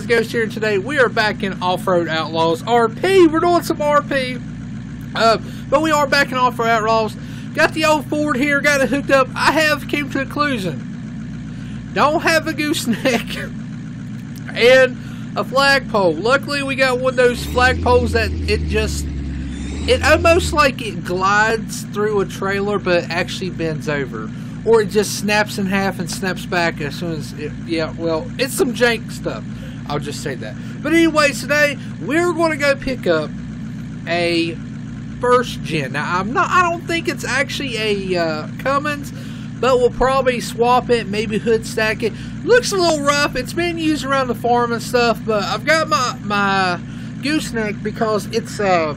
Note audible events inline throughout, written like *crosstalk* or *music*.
guys, Ghost here. Today we are back in Off-Road Outlaws RP. We're doing some RP. Uh, but we are back in Off-Road Outlaws. Got the old Ford here, got it hooked up. I have came to a conclusion. Don't have a gooseneck *laughs* and a flagpole. Luckily we got one of those flagpoles that it just it almost like it glides through a trailer but actually bends over or it just snaps in half and snaps back as soon as it, yeah well it's some jank stuff i'll just say that but anyways today we're going to go pick up a first gen now i'm not i don't think it's actually a uh, cummins but we'll probably swap it maybe hood stack it looks a little rough it's been used around the farm and stuff but i've got my my gooseneck because it's uh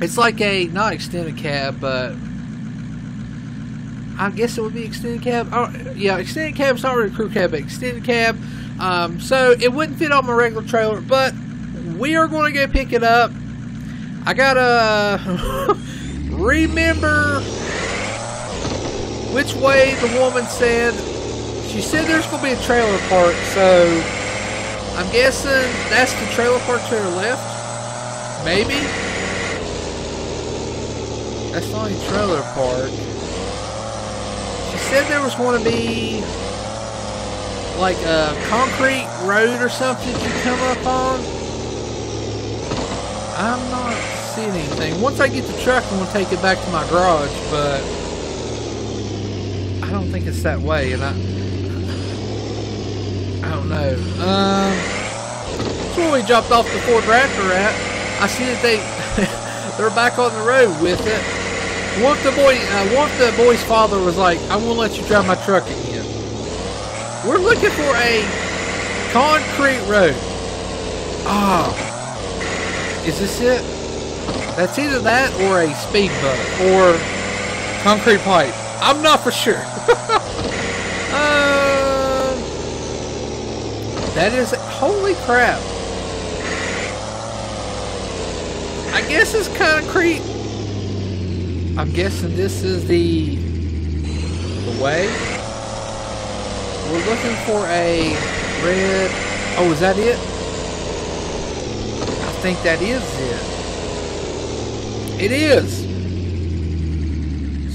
it's like a not extended cab but I guess it would be extended cab. Yeah, extended cab's not really crew cab, but extended cab. Um, so it wouldn't fit on my regular trailer, but we are going to go pick it up. I gotta *laughs* remember which way the woman said. She said there's going to be a trailer park, so I'm guessing that's the trailer park to her left. Maybe. That's the only trailer park. She said there was going to be like a concrete road or something you come up on. I'm not seeing anything. Once I get the truck, I'm going to take it back to my garage, but I don't think it's that way, and I I don't know. Um, that's where we dropped off the Ford Raptor at. I see that they *laughs* they're back on the road with it. What the boy, uh, what the boy's father was like, I won't let you drive my truck again. We're looking for a concrete road. Ah, oh, is this it? That's either that or a speed bump or concrete pipe. I'm not for sure. uh, *laughs* that is holy crap. I guess it's concrete I'm guessing this is the the way. We're looking for a red. Oh, is that it? I think that is it. It is.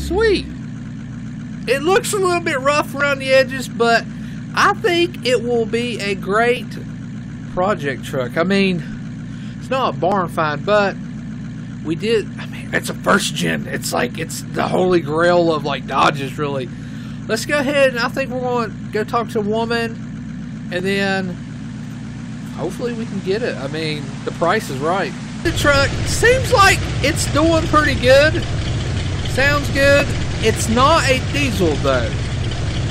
Sweet. It looks a little bit rough around the edges, but I think it will be a great project truck. I mean, it's not a barn find, but we did. I mean, it's a first gen. It's like it's the holy grail of like Dodges, really. Let's go ahead and I think we're going to go talk to a woman, and then hopefully we can get it. I mean, the price is right. The truck seems like it's doing pretty good. Sounds good. It's not a diesel though.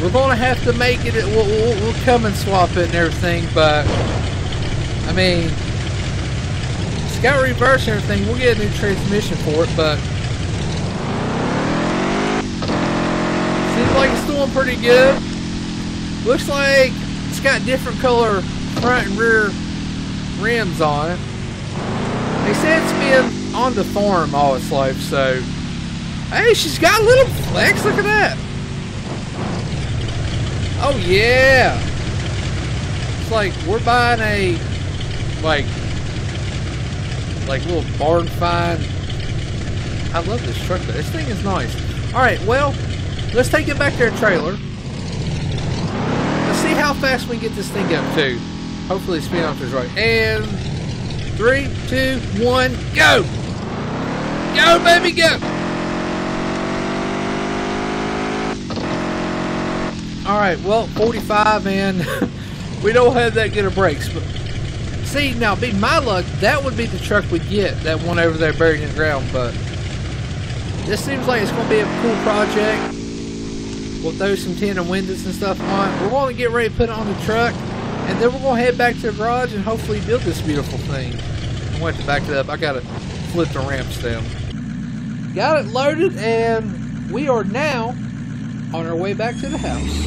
We're going to have to make it. We'll, we'll, we'll come and swap it and everything, but I mean it's got reverse and everything. We'll get a new transmission for it, but seems like it's doing pretty good. Looks like it's got different color front and rear rims on it. They said it's been on the farm all its life, so hey, she's got a little flex. Look at that. Oh yeah. It's like we're buying a like like little barn find. I love this truck though. This thing is nice. Alright, well, let's take it back to our trailer. Let's see how fast we can get this thing up to. Hopefully speed off is right. And three, two, one, go! Go, baby, go! Alright, well, 45 and *laughs* we don't have that good of brakes, but See, now, be my luck, that would be the truck we get, that one over there buried in the ground, but this seems like it's going to be a cool project. We'll throw some tinted windows and stuff on. We're going to get ready to put it on the truck, and then we're going to head back to the garage and hopefully build this beautiful thing. I'm going to back it up. I got to flip the ramps down. Got it loaded, and we are now on our way back to the house.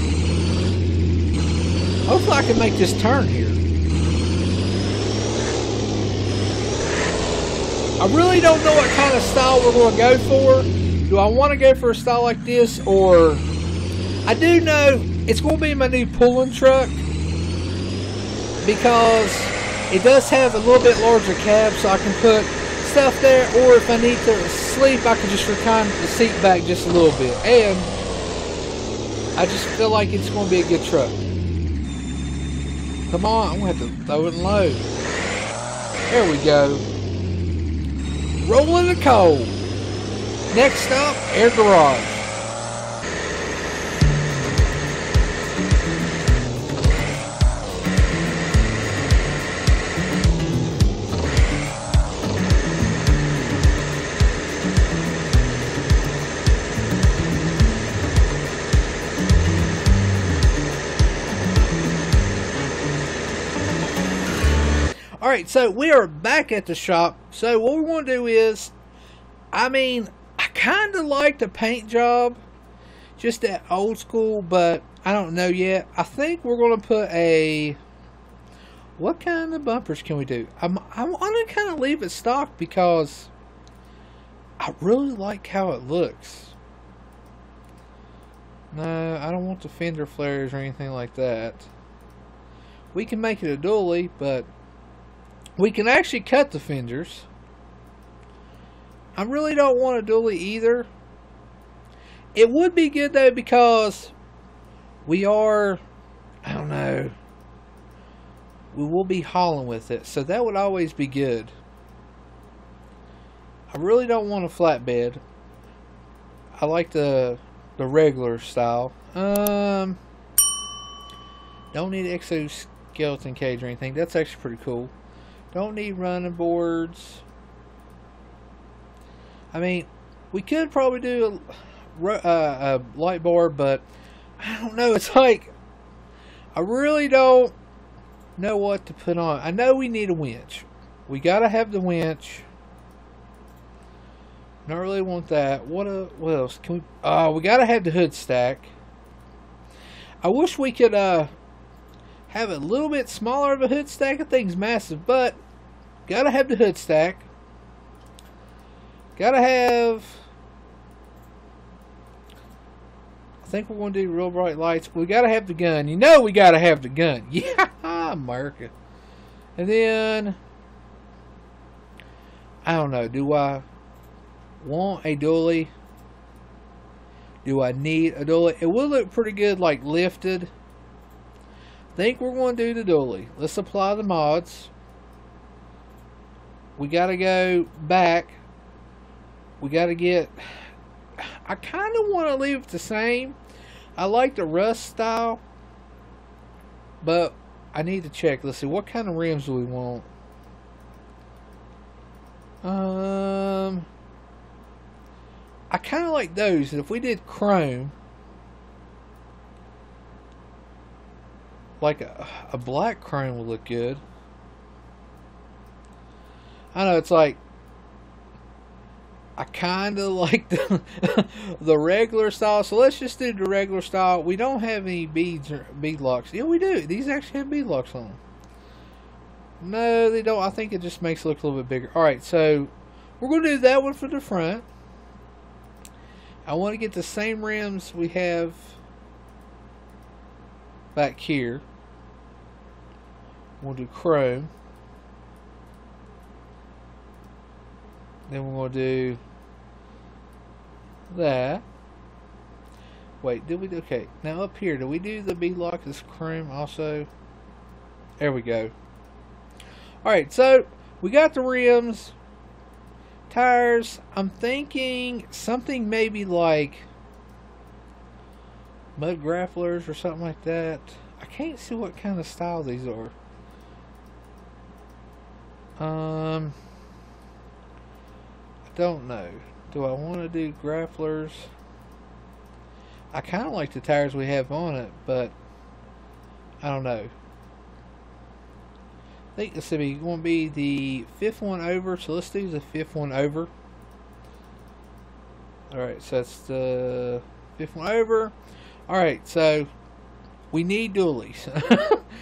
Hopefully I can make this turn here. I really don't know what kind of style we're going to go for. Do I want to go for a style like this or... I do know it's going to be my new pulling truck. because it does have a little bit larger cab so I can put stuff there or if I need to sleep I can just recline the seat back just a little bit and I just feel like it's going to be a good truck. Come on, I'm going to have to throw it in low. There we go. Rolling the coal. Next up, Air Garage. Alright, so we are back at the shop. So what we want to do is, I mean, I kind of like the paint job. Just that old school, but I don't know yet. I think we're going to put a... What kind of bumpers can we do? I'm, I want to kind of leave it stock because I really like how it looks. No, I don't want the fender flares or anything like that. We can make it a dually, but we can actually cut the fenders. I really don't want a dually either. It would be good though because we are, I don't know, we will be hauling with it. So that would always be good. I really don't want a flatbed. I like the the regular style. Um, don't need exoskeleton cage or anything. That's actually pretty cool. Don't need running boards. I mean, we could probably do a, uh, a light bar, but I don't know. It's like, I really don't know what to put on. I know we need a winch. We gotta have the winch. Not really want that. What, uh, what else? Can we? Uh, we gotta have the hood stack. I wish we could uh, have a little bit smaller of a hood stack. The thing's massive, but gotta have the hood stack. Gotta have. I think we're gonna do real bright lights. We gotta have the gun. You know we gotta have the gun. *laughs* Yeah, America. And then I don't know. Do I want a dually? Do I need a dually? It will look pretty good, like lifted think we're going to do the dually. Let's apply the mods. We got to go back. We got to get... I kind of want to leave it the same. I like the rust style. But I need to check. Let's see. What kind of rims do we want? Um... I kind of like those. If we did chrome... like a, a black chrome would look good. I know it's like I kind of *laughs* like the the regular style, so let's just do the regular style. We don't have any beads or bead locks. Yeah, we do. These actually have bead locks on them. No, they don't. I think it just makes it look a little bit bigger. All right, so we're going to do that one for the front. I want to get the same rims we have back here. We'll do Chrome. Then we're going to do that. Wait, did we do, okay, now up here, do we do the beadlock as Chrome also? There we go. Alright, so we got the rims, tires. I'm thinking something maybe like mud grapplers or something like that. I can't see what kind of style these are. Um, I don't know. Do I want to do grapplers? I kind of like the tires we have on it, but I don't know. I think this is going to be the fifth one over, so let's do the fifth one over. Alright, so that's the fifth one over. Alright, so we need dualies.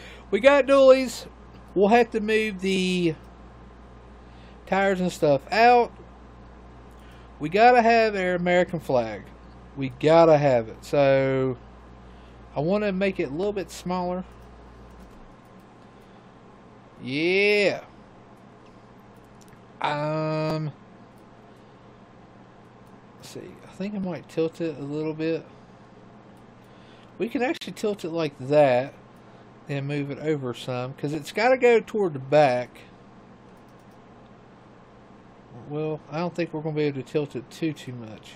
*laughs* we got dualies. We'll have to move the tires and stuff out. We gotta have our American flag. We gotta have it. So I want to make it a little bit smaller. Yeah. Um. See. I think I might tilt it a little bit. We can actually tilt it like that and move it over some because it's got to go toward the back. Well, I don't think we're going to be able to tilt it too, too much.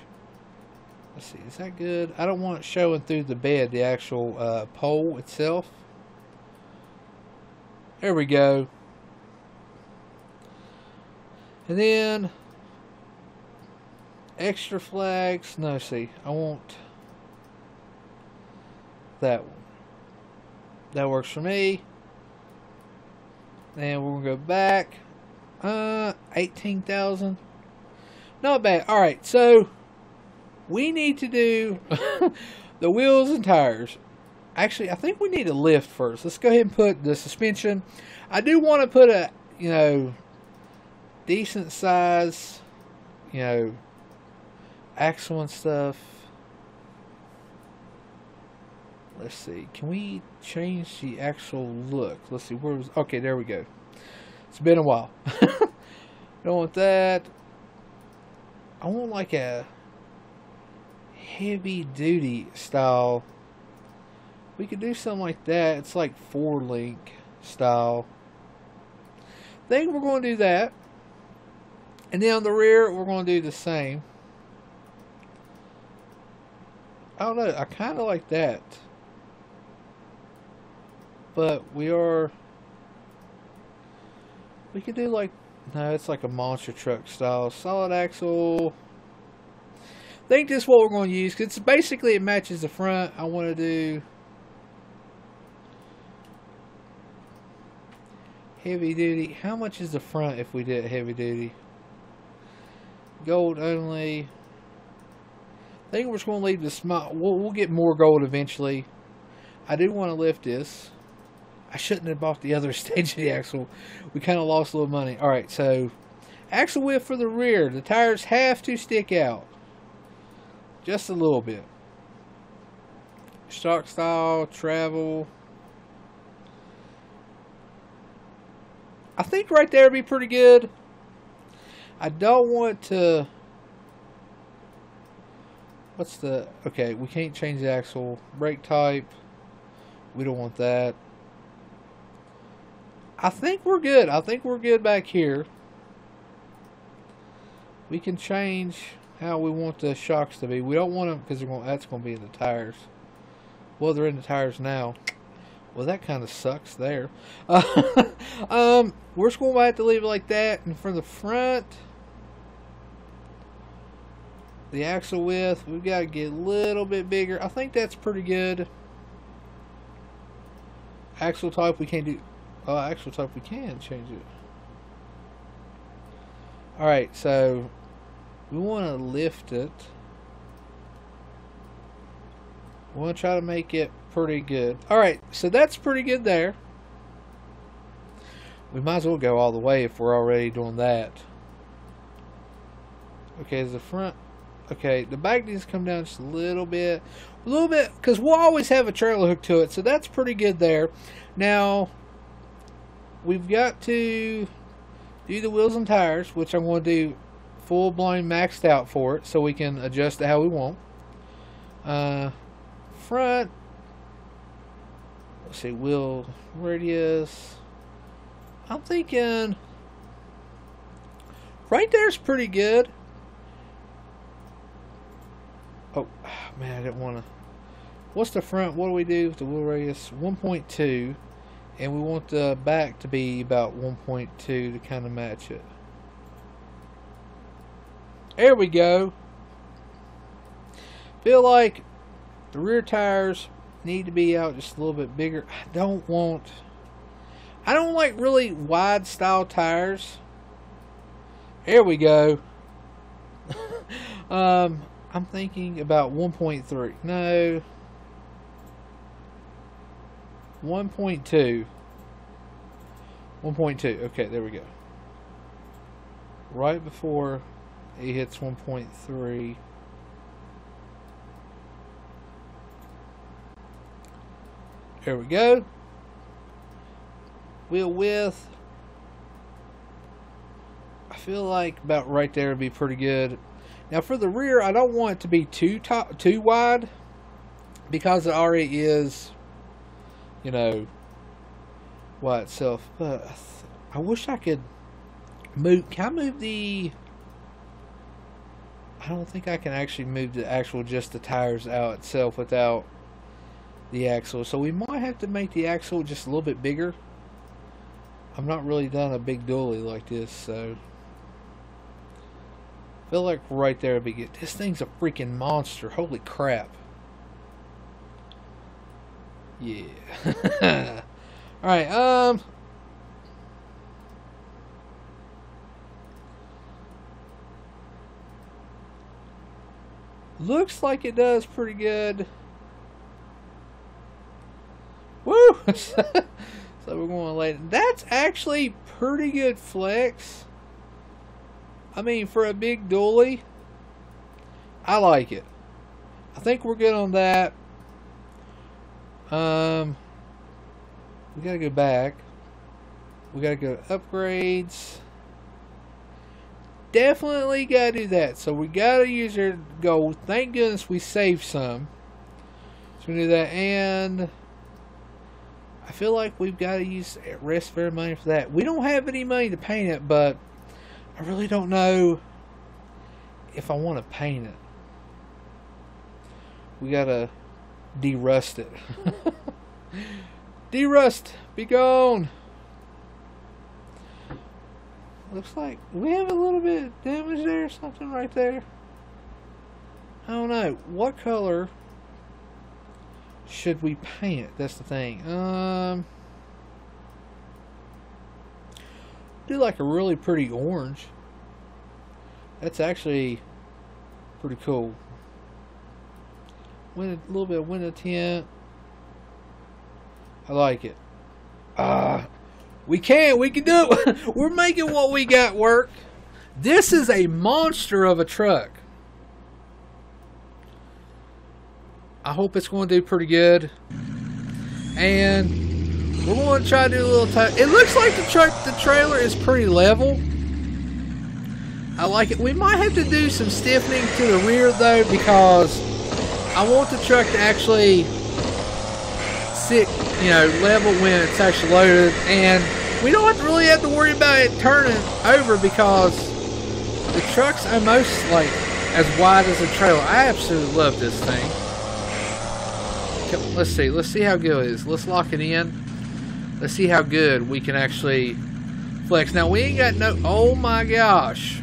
Let's see, is that good? I don't want it showing through the bed, the actual uh, pole itself. There we go. And then extra flags. No, see, I want that one. That works for me. And we're gonna go back. Uh, eighteen thousand. Not bad. All right, so we need to do *laughs* the wheels and tires. Actually, I think we need a lift first. Let's go ahead and put the suspension. I do want to put a, you know, decent size, you know, axle and stuff. Let's see. Can we change the actual look? Let's see. Where was? Okay, there we go. It's been a while. Don't want that. I want like a heavy duty style. We could do something like that. It's like four link style. think we're going to do that. And then on the rear, we're going to do the same. I don't know. I kind of like that. But we are... We could do like... No, it's like a monster truck style. Solid axle. I think this is what we're going to use. Because basically it matches the front. I want to do... Heavy duty. How much is the front if we did heavy duty? Gold only. I think we're just going to leave this. small. We'll, we'll get more gold eventually. I do want to lift this. I shouldn't have bought the other *laughs* stage of the axle. We kind of lost a little money. Alright, so axle width for the rear. The tires have to stick out. Just a little bit. Stock style, travel. I think right there would be pretty good. I don't want to... What's the... Okay, we can't change the axle. Brake type. We don't want that. I think we're good. I think we're good back here. We can change how we want the shocks to be. We don't want them because they're going that's going to be in the tires. Well, they're in the tires now. Well, that kind of sucks there. Uh, *laughs* um, we're just going to have to leave it like that. And for the front, the axle width, we've got to get a little bit bigger. I think that's pretty good. Axle type, we can't do... Oh, axle type, we can change it. Alright, so we want to lift it. We want to try to make it pretty good. Alright, so that's pretty good there. We might as well go all the way if we're already doing that. Okay, is the front... Okay, the back needs to come down just a little bit. A little bit, because we'll always have a trailer hook to it, so that's pretty good there. Now, we've got to do the wheels and tires, which I'm going to do full-blown maxed out for it, so we can adjust it how we want. Uh, front, let's see, wheel radius. I'm thinking right there's pretty good. Oh, man, I didn't want to. What's the front? What do we do with the wheel radius? 1.2. And we want the back to be about 1.2 to kind of match it. There we go. Feel like the rear tires need to be out just a little bit bigger. I don't want... I don't like really wide style tires. There we go. *laughs* um, I'm thinking about 1.3. No. 1.2. 1.2. Okay, there we go. Right before it hits 1.3. There we go. Wheel width I feel like about right there would be pretty good. Now for the rear, I don't want it to be too top, too wide because it already is, you know, wide itself. But I wish I could move. Can I move the? I don't think I can actually move the actual just the tires out itself without the axle. So we might have to make the axle just a little bit bigger. I've not really done a big dually like this, so I feel like right there be good. This thing's a freaking monster. Holy crap. Yeah. *laughs* Alright, um Looks like it does pretty good. Woo! *laughs* so we're going late. That's actually pretty good flex. I mean, for a big dually, I like it. I think we're good on that. Um, we gotta go back. We gotta go to upgrades. Definitely gotta do that. So we gotta use our gold. Thank goodness we saved some. So we do that and I feel like we've got to use rest of our money for that. We don't have any money to paint it, but I really don't know if I want to paint it. We got to derust it. derust, be gone. Looks like we have a little bit of damage there, something right there. I don't know. What color should we paint? That's the thing. Um, do like a really pretty orange. That's actually pretty cool. A little bit of window tint. I like it. Uh, we can. We can do it. *laughs* We're making what we got work. This is a monster of a truck. I hope it's going to do pretty good. And we're going to try to do a little. It looks like the truck, the trailer is pretty level. I like it. We might have to do some stiffening to the rear though because I want the truck to actually sit, you know, level when it's actually loaded. And we don't really have to worry about it turning over because the truck's almost like as wide as a trailer. I absolutely love this thing let's see. Let's see how good it is. Let's lock it in. Let's see how good we can actually flex. Now, we ain't got no... Oh, my gosh.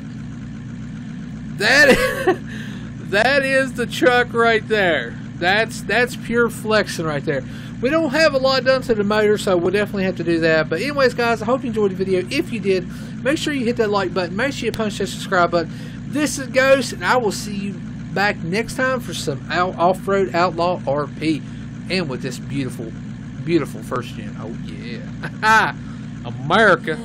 That is, *laughs* that is the truck right there. That's, that's pure flexing right there. We don't have a lot done to the motor, so we'll definitely have to do that. But anyways, guys, I hope you enjoyed the video. If you did, make sure you hit that like button. Make sure you punch that subscribe button. This is Ghost, and I will see you back next time for some off-road outlaw RP and with this beautiful, beautiful first gen. Oh yeah, *laughs* America.